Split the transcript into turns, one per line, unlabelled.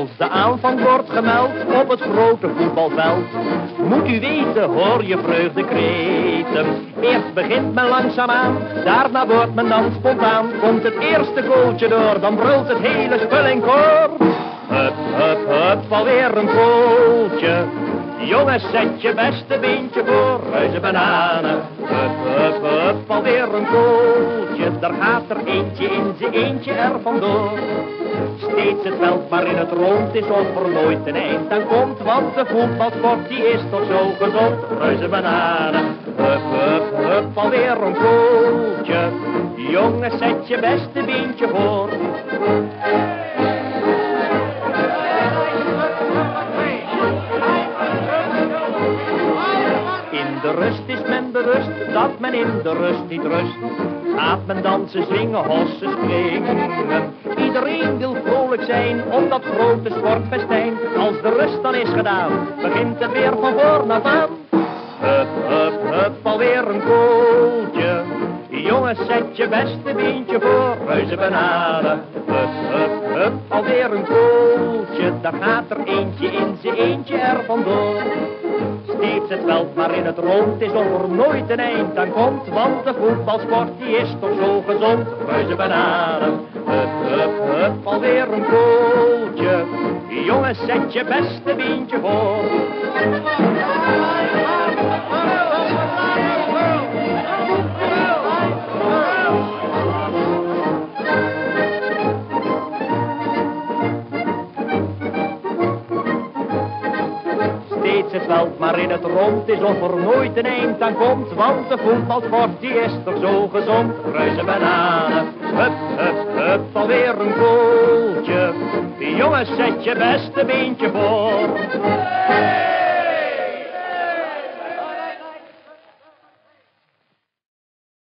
Als de aanvang wordt gemeld op het grote voetbalveld, moet u weten, hoor je vreugdekreten. Eerst begint men langzaamaan, daarna wordt men dan spontaan. Komt het eerste goaltje door, dan brult het hele spul in koor. Hup, hup, hup, alweer een goaltje. Jongens, zet je beste beentje voor, reuze bananen. Hup, hup, hup, alweer een goaltje. Daar gaat er eentje in, ze eentje er vandoor. Steeds het veld maar in het rond is of er nooit een eind aan komt. Want de voetbalsport die is toch zo gezond, reuze bananen. Hup, hup, hup, alweer een goaltje. Jongens, zet je beste beentje voor. De rust is men bewust dat men in de rust niet rust. Gaat men dansen, zwingen, hossen, springen. Iedereen wil vrolijk zijn op dat grote sportfestijn. Als de rust dan is gedaan, begint het weer van voor naar aan. Hup, hup, hup, alweer een kooltje. Jongens, zet je beste beentje voor, reuze bananen. Hup, hup, alweer een kooltje. Daar gaat er eentje in, ze eentje er vandoor. Steeds het veld maar in het rond is of er nooit een eind aan komt. Want de voetbalsport die is toch zo gezond, reuze bananen. Hup, hup, hup, alweer een kooltje. Jongens, zet je beste beentje voor. Het veld maar in het rond is of er nooit een eind aan komt. Want de voetbalsport die is toch zo gezond. Reuze bananen, hup, hup, hup, alweer een goaltje. Jongens, zet je beste beentje voor.